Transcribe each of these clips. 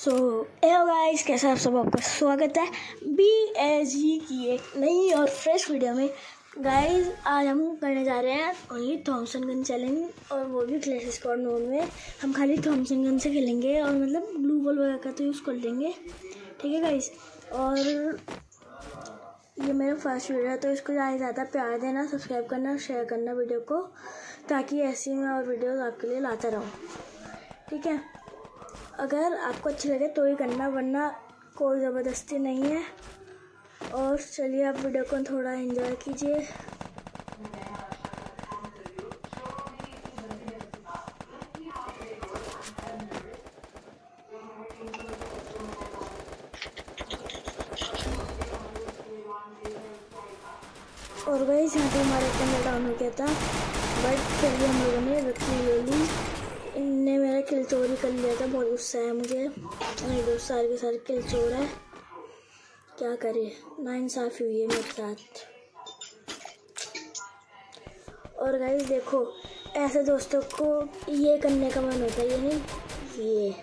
So hello guys कैसे आप सब आपका स्वागत है? बी एस जी की एक नई और फ्रेश वीडियो में। गाइस आज हम करने जा रहे हैं ओनली थॉमसन गन चैलेंज और वो भी क्लैश स्कॉट नोड में। हम खाली थॉमसन गन से खेलेंगे और मतलब ब्लू बॉल वगैरह का तो यूज़ कर लेंगे। ठीक है गाइस और ये मेरा फ़र्स्ट वीडियो है तो इसको ज़्यादा ज़्यादा प्यार देना सब्सक्राइब करना शेयर करना वीडियो को, ताकि ऐसी मैं और वीडियोज़ आपके लिए लाता रहूँ। ठीक है? अगर आपको अच्छी लगे तो ही करना, वरना कोई ज़बरदस्ती नहीं है। और चलिए आप वीडियो को थोड़ा एंजॉय कीजिए। और वही यहाँ पे हमारा कैमरा डाउन हो गया था बट फिर भी हम लोगों ने रखी ले ली। इनने मेरा किल चोरी कर लिया था, बहुत गुस्सा है मुझे। मेरे दोस्त, सारे के सारे किल चोर है। क्या करे? ना इंसाफ़ी हुई है मेरे साथ। और गाइस देखो, ऐसे दोस्तों को ये करने का मन होता है, ये नहीं, ये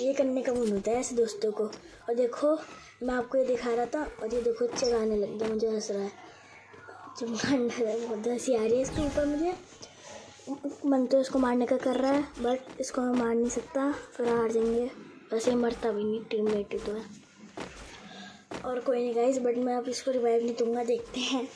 ये करने का मन होता है ऐसे दोस्तों को। और देखो, मैं आपको ये दिखा रहा था, और ये देखो चलाने लग गया, मुझे हंस रहा है। जब बहुत हँसी आ रही है इसके ऊपर मुझे। मन तो इसको मारने का कर रहा है बट इसको मैं मार नहीं सकता फिर हार जाएँगे। वैसे ही मरता भी नहीं टीम मेट ही तो है। और कोई नहीं गाइस बट मैं अब इसको रिवाइव नहीं दूँगा, देखते हैं।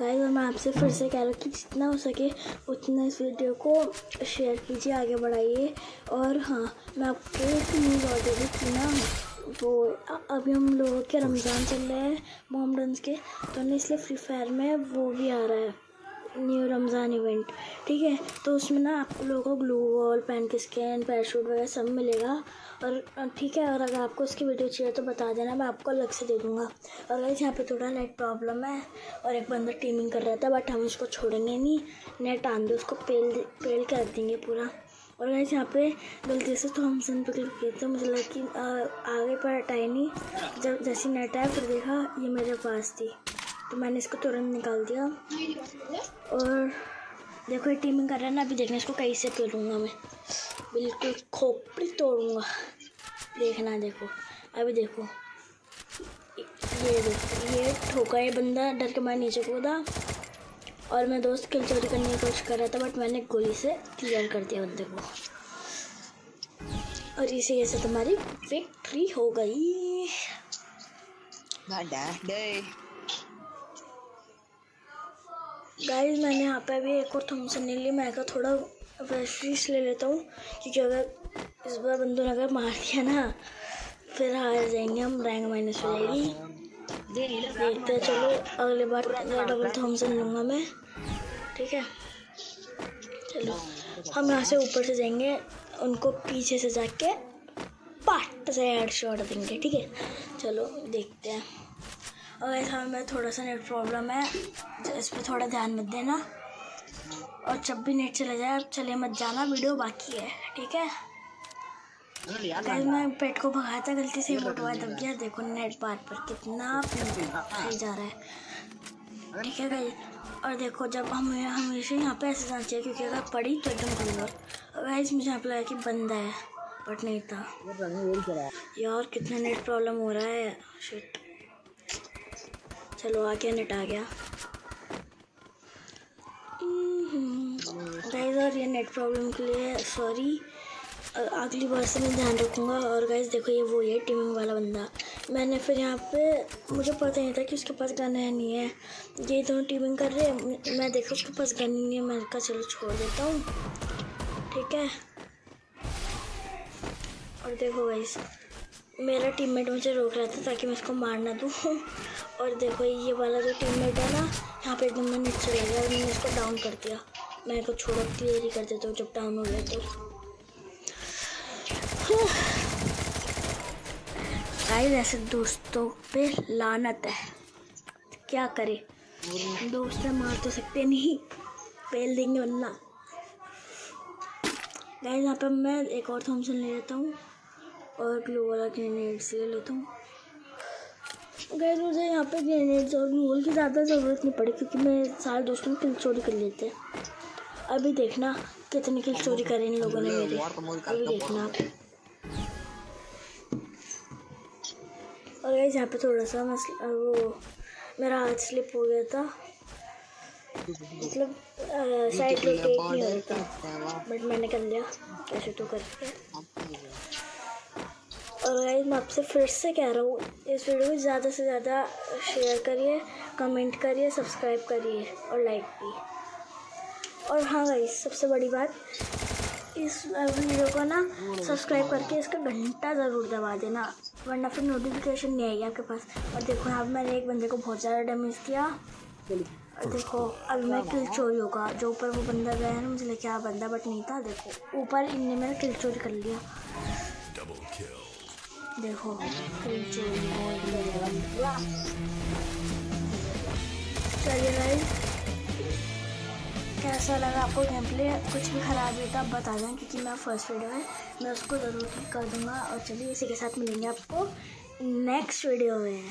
गाइस और मैं आपसे फिर से कह रहा हूँ कि जितना हो सके उतना इस वीडियो को शेयर कीजिए, आगे बढ़ाइए। और हाँ मैं आपको एक न्यूज़ और दी थी ना, वो अभी हम लोगों के रमज़ान चल रहे हैं मोहम्मडन्स के तो इसलिए फ्री फायर में वो भी आ रहा है। न्यू रमज़ान इवेंट, ठीक है? तो उसमें ना आप लोगों को glue wall pen scan parachute वगैरह सब मिलेगा। और ठीक है, और अगर आपको उसकी वीडियो चाहिए तो बता देना, मैं आपको अलग से दे दूँगा। और अगर यहाँ पे थोड़ा नेट प्रॉब्लम है, और एक बंदा टीमिंग कर रहा था बट हम उसको छोड़ेंगे नहीं। नेट आन दो उसको पेल पेल कर देंगे पूरा। और गाइस यहाँ पे गलती से थॉमसन पे क्लिक किया था, मुझे लगा कि आगे पर हटाए नहीं। जब जैसे नेट आया फिर देखा, ये मेरे पास थी। तो मैंने इसको तुरंत निकाल दिया। और देखो, ये टीमिंग कर रहा है ना, अभी देखना इसको कैसे पेलूँगा मैं। बिल्कुल खोपड़ी तोड़ूँगा। देखना, देखो। अभी देखो। ये देखो, ये ठोका ये बंदा, डर के मैं नीचे कूदा। और मैं दोस्त किल चोरी करने की कोशिश कर रहा था बट मैंने गोली से क्लियर कर दिया बंदे को। और इसी वजह से तुम्हारी विक्ट्री हो गई। गाइस मैंने यहाँ पे अभी एक और थम्सन ले लिया मैं कहा थोड़ा वेस्ट्रीस ले लेता हूँ, क्योंकि अगर इस बार बंदों ने अगर मार दिया ना, फिर हार जाएँगे हम रैंक माइनस हो जाएगी। देखते चलो, अगले बार डबल थॉमसन लूँगा मैं, ठीक है? चलो, हम यहाँ से ऊपर से जाएँगे, उनको पीछे से जाके पट से हेड शॉट देंगे, ठीक है? चलो, देखते हैं। और ऐसा में थोड़ा सा नेट प्रॉब्लम है इस पर थोड़ा ध्यान मत देना। और जब भी नेट चले जाए चले मत जाना वीडियो बाकी है ठीक है? गाइस मैं पेट को भगाया था गलती से मोटवा दब गया देखो नेट पार पर कितना जा रहा है। ठीक है गाइस और देखो जब हम हमेशा यहाँ पे ऐसे जाना चाहिए क्योंकि अगर पड़ी तो एकदम कमज़ोर और गाइस मुझे यहाँ पे लगा कि बंदा है बट नहीं था। यार कितना नेट प्रॉब्लम हो रहा है। शिट। चलो आ गया नेट आ गया। गाइस और ये नेट प्रॉब्लम के लिए सॉरी अगली बार से मैं ध्यान रखूँगा। और गाइस देखो ये वो है टीमिंग वाला बंदा। मैंने फिर यहाँ पे मुझे पता नहीं था कि उसके पास गन है नहीं है। ये दोनों टीमिंग कर रहे हैं। मैं देखा उसके पास गन नहीं है। मैंने कहा चलो छोड़ देता हूँ। ठीक है? और देखो गाइस मेरा टीममेट मुझे रोक रहा था ताकि मैं इसको मार ना दूँ। और देखो, ये वाला जो टीममेट है ना, यहाँ पे एकदम मैं नीचे गया मैंने इसको डाउन कर दिया। मैं इसको छोड़ो क्लियर ही कर देता हूँ जब डाउन हो गया तो। गाइस ऐसे दोस्तों पे लानत है। क्या करे? दोस्त मार तो सकते नहीं। पेल देंगे वरना गाइस यहाँ पे मैं एक और थॉमसन ले लेता हूँ। और ग्लू वाला ग्रेनेड से ले लेता हूँ। गए मुझे यहाँ पे ग्रेनेड्स और मूल की ज़्यादा ज़रूरत नहीं पड़ी क्योंकि मैं सारे दोस्तों ने किल चोरी कर लेते अभी देखना कितनी किल चोरी करे इन लोगों ने मेरे। अभी देखना और गए यहाँ पे थोड़ा सा मसला वो मेरा हाथ स्लिप हो गया था। मतलब साइड रोटेट नहीं हो रहा था। बट मैंने कर लिया। कैसे तो करके। और गाइस मैं आपसे फिर से कह रहा हूँ, इस वीडियो को ज़्यादा से ज़्यादा शेयर करिए कमेंट करिए सब्सक्राइब करिए और लाइक भी। और हाँ गाइस सबसे बड़ी बात, इस वीडियो को ना सब्सक्राइब करके इसका घंटा ज़रूर दबा देना, वरना फिर नोटिफिकेशन नहीं आएगी आपके पास। और देखो, यहाँ मैंने एक बंदे को बहुत ज़्यादा डैमेज दिया। और देखो, अभी मैं किल चोरी होगा। जो ऊपर वो बंदा गया है ना, मुझे आ बंदा बट नहीं था, देखो। ऊपर इनने मैंने किल चोरी कर लिया। देखो चलिए भाई, कैसा लगा आपको गेम प्ले कुछ भी ख़राब है तो आप बता दें क्योंकि मैं फ़र्स्ट वीडियो है मैं उसको ज़रूर कर दूँगा। और चलिए, इसी के साथ मिलेंगे आपको नेक्स्ट वीडियो में।